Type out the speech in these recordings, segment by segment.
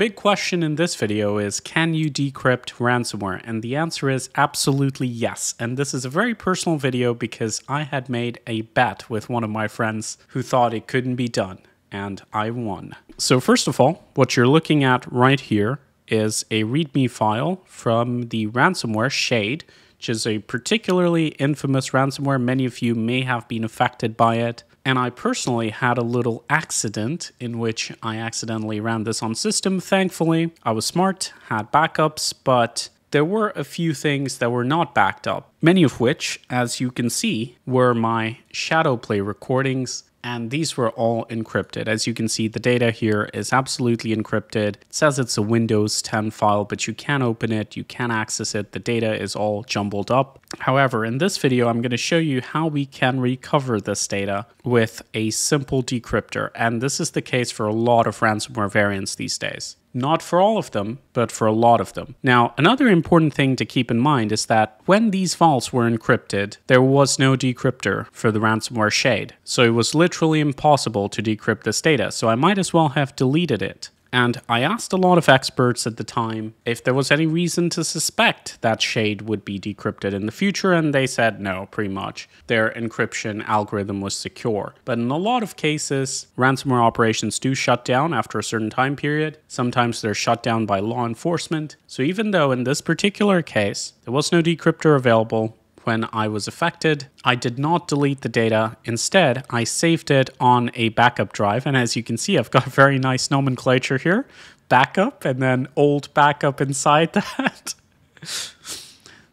big question in this video is can you decrypt ransomware? And the answer is absolutely yes. And this is a very personal video because I had made a bet with one of my friends who thought it couldn't be done. And I won. So first of all, what you're looking at right here is a README file from the ransomware Shade, which is a particularly infamous ransomware. Many of you may have been affected by it. And I personally had a little accident in which I accidentally ran this on system. Thankfully, I was smart, had backups, but there were a few things that were not backed up. Many of which, as you can see, were my Shadowplay recordings and these were all encrypted. As you can see, the data here is absolutely encrypted. It says it's a Windows 10 file, but you can open it, you can access it. The data is all jumbled up. However, in this video, I'm going to show you how we can recover this data with a simple decryptor. And this is the case for a lot of ransomware variants these days. Not for all of them, but for a lot of them. Now, another important thing to keep in mind is that when these files were encrypted, there was no decryptor for the ransomware shade. So it was literally impossible to decrypt this data, so I might as well have deleted it. And I asked a lot of experts at the time if there was any reason to suspect that Shade would be decrypted in the future, and they said no, pretty much. Their encryption algorithm was secure. But in a lot of cases, ransomware operations do shut down after a certain time period. Sometimes they're shut down by law enforcement. So even though in this particular case, there was no decryptor available, when I was affected. I did not delete the data. Instead, I saved it on a backup drive. And as you can see, I've got a very nice nomenclature here. Backup and then old backup inside that.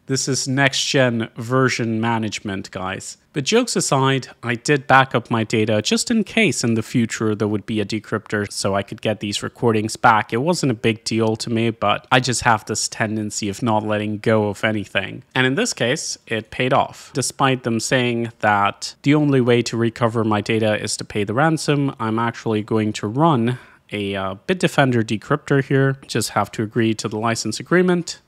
This is next gen version management, guys. But jokes aside, I did back up my data just in case in the future there would be a decryptor so I could get these recordings back. It wasn't a big deal to me, but I just have this tendency of not letting go of anything. And in this case, it paid off. Despite them saying that the only way to recover my data is to pay the ransom, I'm actually going to run a uh, Bitdefender decryptor here. Just have to agree to the license agreement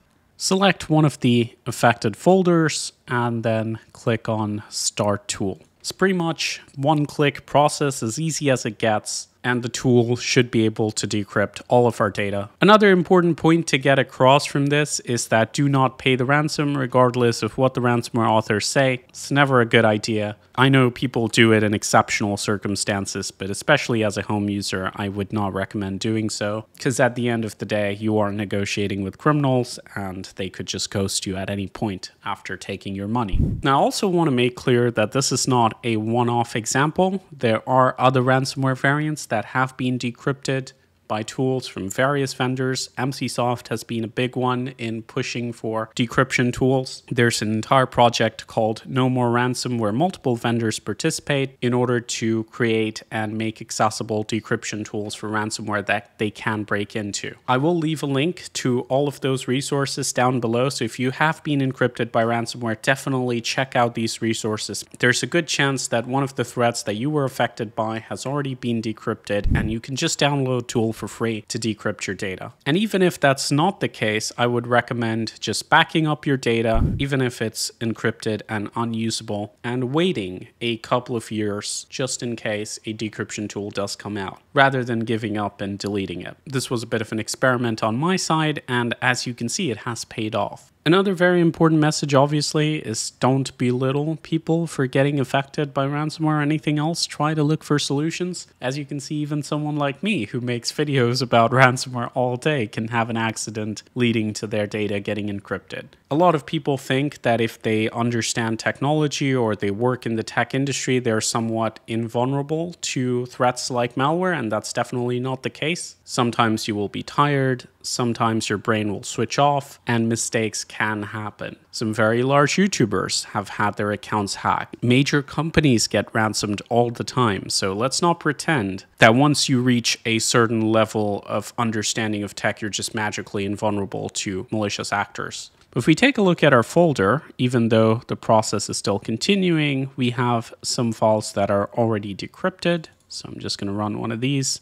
Select one of the affected folders and then click on Start Tool. It's pretty much one click process as easy as it gets and the tool should be able to decrypt all of our data. Another important point to get across from this is that do not pay the ransom regardless of what the ransomware authors say. It's never a good idea. I know people do it in exceptional circumstances, but especially as a home user, I would not recommend doing so because at the end of the day, you are negotiating with criminals and they could just ghost you at any point after taking your money. Now, I also want to make clear that this is not a one-off example. There are other ransomware variants that have been decrypted by tools from various vendors. Emsisoft has been a big one in pushing for decryption tools. There's an entire project called No More Ransom where multiple vendors participate in order to create and make accessible decryption tools for ransomware that they can break into. I will leave a link to all of those resources down below. So if you have been encrypted by ransomware, definitely check out these resources. There's a good chance that one of the threats that you were affected by has already been decrypted and you can just download tool for free to decrypt your data. And even if that's not the case, I would recommend just backing up your data, even if it's encrypted and unusable, and waiting a couple of years just in case a decryption tool does come out, rather than giving up and deleting it. This was a bit of an experiment on my side, and as you can see, it has paid off. Another very important message, obviously, is don't belittle people for getting affected by ransomware or anything else. Try to look for solutions. As you can see, even someone like me who makes videos about ransomware all day can have an accident leading to their data getting encrypted. A lot of people think that if they understand technology or they work in the tech industry, they're somewhat invulnerable to threats like malware, and that's definitely not the case. Sometimes you will be tired, sometimes your brain will switch off, and mistakes can happen. Some very large YouTubers have had their accounts hacked. Major companies get ransomed all the time, so let's not pretend that once you reach a certain level of understanding of tech, you're just magically invulnerable to malicious actors. If we take a look at our folder, even though the process is still continuing, we have some files that are already decrypted. So I'm just going to run one of these.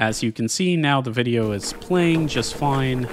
As you can see, now the video is playing just fine,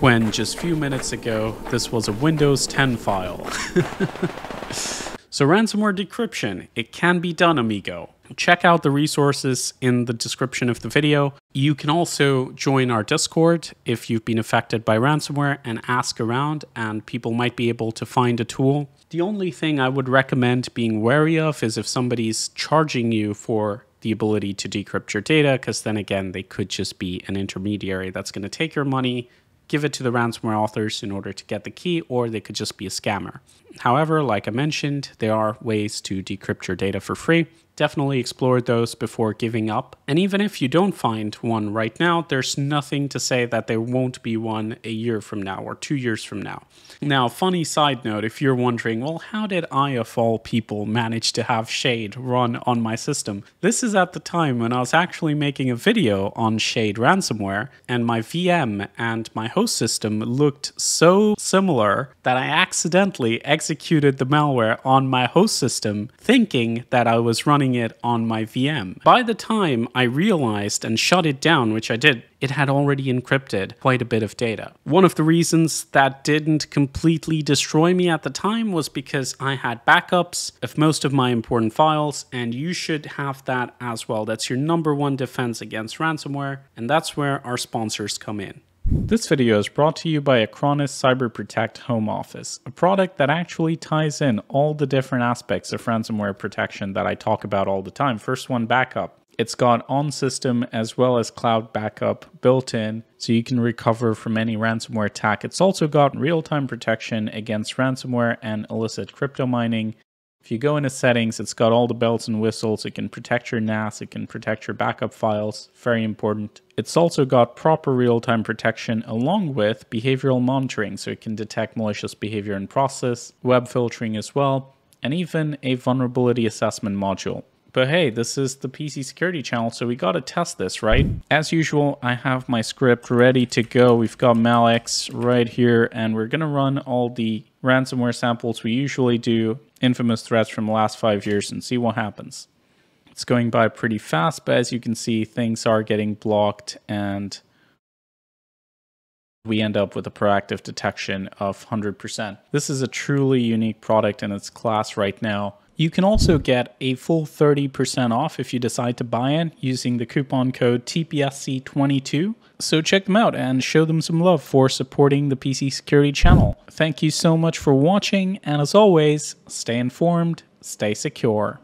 when just a few minutes ago, this was a Windows 10 file. So ransomware decryption, it can be done, amigo. Check out the resources in the description of the video. You can also join our Discord if you've been affected by ransomware and ask around, and people might be able to find a tool. The only thing I would recommend being wary of is if somebody's charging you for the ability to decrypt your data, because then again, they could just be an intermediary that's going to take your money, give it to the ransomware authors in order to get the key, or they could just be a scammer. However, like I mentioned, there are ways to decrypt your data for free definitely explore those before giving up. And even if you don't find one right now, there's nothing to say that there won't be one a year from now or two years from now. Now, funny side note if you're wondering, well, how did I, of all people, manage to have Shade run on my system? This is at the time when I was actually making a video on Shade ransomware, and my VM and my host system looked so similar that I accidentally executed the malware on my host system, thinking that I was running running it on my VM. By the time I realized and shut it down, which I did, it had already encrypted quite a bit of data. One of the reasons that didn't completely destroy me at the time was because I had backups of most of my important files, and you should have that as well. That's your number one defense against ransomware, and that's where our sponsors come in. This video is brought to you by Acronis Cyber Protect Home Office, a product that actually ties in all the different aspects of ransomware protection that I talk about all the time. First one, backup. It's got on system as well as cloud backup built in so you can recover from any ransomware attack. It's also got real time protection against ransomware and illicit crypto mining. If you go into settings, it's got all the bells and whistles. It can protect your NAS, it can protect your backup files, very important. It's also got proper real-time protection along with behavioral monitoring, so it can detect malicious behavior and process, web filtering as well, and even a vulnerability assessment module. But hey, this is the PC security channel, so we gotta test this, right? As usual, I have my script ready to go. We've got Malex right here, and we're gonna run all the ransomware samples we usually do, infamous threats from the last five years, and see what happens. It's going by pretty fast, but as you can see, things are getting blocked and we end up with a proactive detection of 100%. This is a truly unique product in its class right now. You can also get a full 30% off if you decide to buy it using the coupon code TPSC22. So check them out and show them some love for supporting the PC Security channel. Thank you so much for watching, and as always, stay informed, stay secure.